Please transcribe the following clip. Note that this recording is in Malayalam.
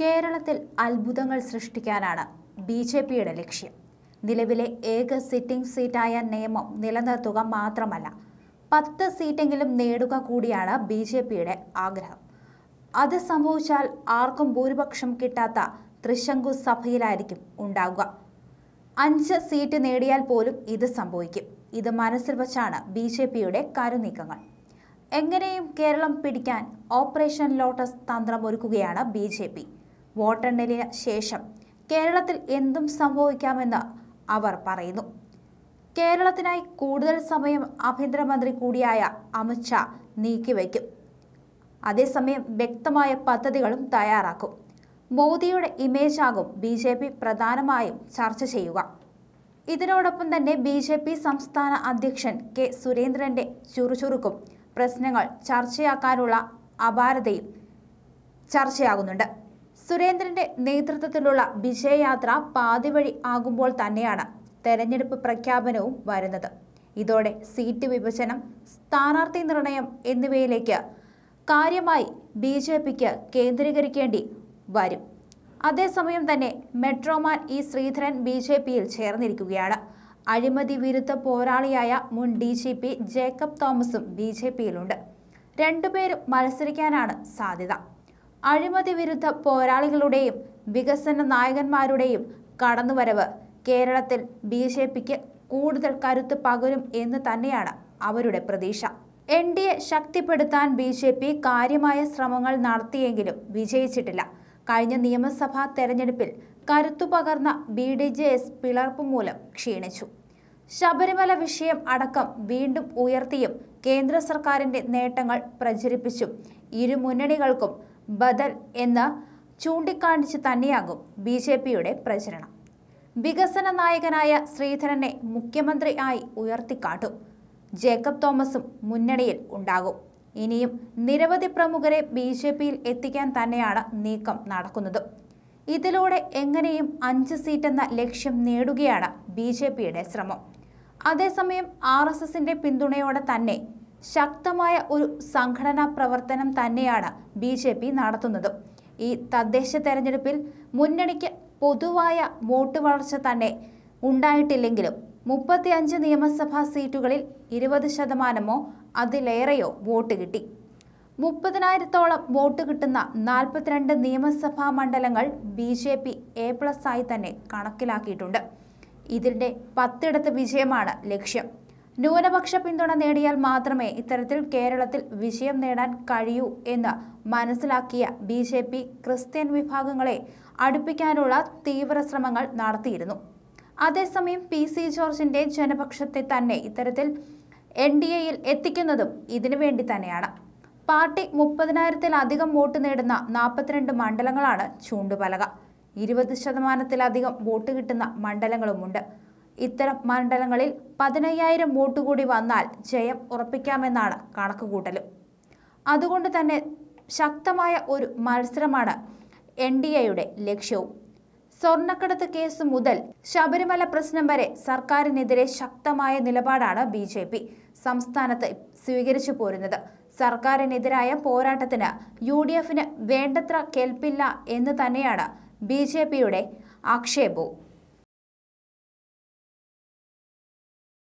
കേരളത്തിൽ അത്ഭുതങ്ങൾ സൃഷ്ടിക്കാനാണ് ബി ജെ പിയുടെ ലക്ഷ്യം. നിലവിലെ ഏക സിറ്റിംഗ് സീറ്റായ നിയമം നിലനിർത്തുക മാത്രമല്ല പത്ത് സീറ്റെങ്കിലും നേടുക കൂടിയാണ് ബി ജെ പിയുടെ ആഗ്രഹം. അത് സംഭവിച്ചാൽ ആർക്കും ഭൂരിപക്ഷം കിട്ടാത്ത തൃശങ്കു സഭയിലായിരിക്കും ഉണ്ടാവുക. അഞ്ച് സീറ്റ് നേടിയാൽ പോലും ഇത് സംഭവിക്കും. ഇത് മനസ്സിൽ വച്ചാണ് ബി ജെ പിയുടെ കരുനീക്കങ്ങൾ. എങ്ങനെയും കേരളം പിടിക്കാൻ ഓപ്പറേഷൻ ലോട്ടസ് തന്ത്രമൊരുക്കുകയാണ് ബി ജെ പി. വോട്ടെണ്ണലിന് ശേഷം കേരളത്തിൽ എന്തും സംഭവിക്കാമെന്ന് അവർ പറയുന്നു. കേരളത്തിനായി കൂടുതൽ സമയം ആഭ്യന്തരമന്ത്രി കൂടിയായ അമിത്ഷാ നീക്കിവയ്ക്കും അതേസമയം വ്യക്തമായ പദ്ധതികളും തയ്യാറാക്കും. മോദിയുടെ ഇമേജ് ആകും ബി ജെ പി പ്രധാനമായും ചർച്ച ചെയ്യുക. ഇതിനോടൊപ്പം തന്നെ ബി ജെ പി സംസ്ഥാന അധ്യക്ഷൻ കെ സുരേന്ദ്രന്റെ ചുറുചുറുക്കും പ്രശ്നങ്ങൾ ചർച്ചയാക്കാനുള്ള അപാരതയും ചർച്ചയാകുന്നുണ്ട്. സുരേന്ദ്രന്റെ നേതൃത്വത്തിലുള്ള വിജയയാത്ര പാതിവഴി ആകുമ്പോൾ തന്നെയാണ് തെരഞ്ഞെടുപ്പ് പ്രഖ്യാപനവും വരുന്നത്. ഇതോടെ സീറ്റ് വിഭജനം സ്ഥാനാർത്ഥി നിർണയം എന്നിവയിലേക്ക് കാര്യമായി ബി ജെ പിക്ക് കേന്ദ്രീകരിക്കേണ്ടി വരും. അതേസമയം തന്നെ metroman E Sreedharan B J പിയിൽ ചേർന്നിരിക്കുകയാണ്. അഴിമതി വിരുദ്ധ പോരാളിയായ മുൻ ഡി ജി പി ജേക്കബ് തോമസും ബി ജെ പിയിലുണ്ട്. രണ്ടുപേരും മത്സരിക്കാനാണ് സാധ്യത. അഴിമതി വിരുദ്ധ പോരാളികളുടെയും വികസന നായകന്മാരുടെയും കടന്നുവരവ്. കേരളത്തിൽ ബി ജെ പിക്ക് കൂടുതൽ കരുത്ത് പകരും എന്ന് തന്നെയാണ് അവരുടെ പ്രതീക്ഷ. എൻ ഡി എ ശക്തിപ്പെടുത്താൻ ബി ജെ പി കാര്യമായ ശ്രമങ്ങൾ നടത്തിയെങ്കിലും വിജയിച്ചിട്ടില്ല. കഴിഞ്ഞ നിയമസഭാ തെരഞ്ഞെടുപ്പിൽ കരുത്തു പകർന്ന ബി ഡി ജെ എസ് പിളർപ്പ് മൂലം ക്ഷീണിച്ചു. ശബരിമല വിഷയം അടക്കം വീണ്ടും ഉയർത്തിയും കേന്ദ്ര സർക്കാരിന്റെ നേട്ടങ്ങൾ പ്രചരിപ്പിച്ചും ഇരു മുന്നണികൾക്കും ബദൽ എന്ന് ചൂണ്ടിക്കാണിച്ച് തന്നെയാകും ബി ജെ പിയുടെ പ്രചരണം. വികസന നായകനായ ശ്രീധരനെ മുഖ്യമന്ത്രി ആയി ഉയർത്തിക്കാട്ടും. ജേക്കബ് തോമസും മുന്നണിയിൽ ഉണ്ടാകും. ഇനിയും നിരവധി പ്രമുഖരെ ബി ജെ പിയിൽ എത്തിക്കാൻ തന്നെയാണ് നീക്കം നടക്കുന്നത്. ഇതിലൂടെ എങ്ങനെയും അഞ്ച് സീറ്റെന്ന ലക്ഷ്യം നേടുകയാണ് ബി ജെ പിയുടെ ശ്രമം. അതേസമയം ആർ എസ് എസിന്റെ പിന്തുണയോടെ തന്നെ ശക്തമായ ഒരു സംഘടനാ പ്രവർത്തനം തന്നെയാണ് ബി ജെ പി നടത്തുന്നത്. ഈ തദ്ദേശ തെരഞ്ഞെടുപ്പിൽ മുന്നണിക്ക് പൊതുവായ വോട്ട് വളർച്ച തന്നെ ഉണ്ടായിട്ടില്ലെങ്കിലും മുപ്പത്തിയഞ്ച് നിയമസഭാ സീറ്റുകളിൽ ഇരുപത് ശതമാനമോ അതിലേറെയോ വോട്ട് കിട്ടി. മുപ്പതിനായിരത്തോളം വോട്ട് കിട്ടുന്ന നാൽപ്പത്തിരണ്ട് നിയമസഭാ മണ്ഡലങ്ങൾ B J P A plus ആയി തന്നെ കണക്കിലാക്കിയിട്ടുണ്ട്. ഇതിന്റെ പത്തിടത്ത് വിജയമാണ് ലക്ഷ്യം. ന്യൂനപക്ഷ പിന്തുണ നേടിയാൽ മാത്രമേ ഇത്തരത്തിൽ കേരളത്തിൽ വിജയം നേടാൻ കഴിയൂ എന്ന് മനസ്സിലാക്കിയ ബി ജെ പി ക്രിസ്ത്യൻ വിഭാഗങ്ങളെ അടുപ്പിക്കാനുള്ള തീവ്ര ശ്രമങ്ങൾ നടത്തിയിരുന്നു. അതേസമയം പി സി ജോർജിന്റെ ജനപക്ഷത്തെ തന്നെ ഇത്തരത്തിൽ എൻ ഡി എയിൽ എത്തിക്കുന്നതും ഇതിനു വേണ്ടി തന്നെയാണ്. പാർട്ടി മുപ്പതിനായിരത്തിലധികം വോട്ട് നേടുന്ന നാൽപ്പത്തിരണ്ട് മണ്ഡലങ്ങളാണ് ചൂണ്ടുപലക. ഇരുപത് ശതമാനത്തിലധികം വോട്ട് കിട്ടുന്ന മണ്ഡലങ്ങളുമുണ്ട്. ഇത്തരം മണ്ഡലങ്ങളിൽ പതിനയ്യായിരം വോട്ട് കൂടി വന്നാൽ ജയം ഉറപ്പിക്കാമെന്നാണ് കണക്കുകൂട്ടൽ അതുകൊണ്ട് തന്നെ ശക്തമായ ഒരു മത്സരമാണ് എൻ ഡി എയുടെ ലക്ഷ്യവും. സ്വർണക്കടത്ത് കേസ് മുതൽ ശബരിമല പ്രശ്നം വരെ സർക്കാരിനെതിരെ ശക്തമായ നിലപാടാണ് ബി ജെ പി. സംസ്ഥാനത്ത് സ്വീകരിച്ചു പോരുന്നത്. സർക്കാരിനെതിരായ പോരാട്ടത്തിന് യു ഡി എഫിന് വേണ്ടത്ര കേൾപ്പില്ല എന്ന് തന്നെയാണ് ബി ജെ പിയുടെ ആക്ഷേപവും.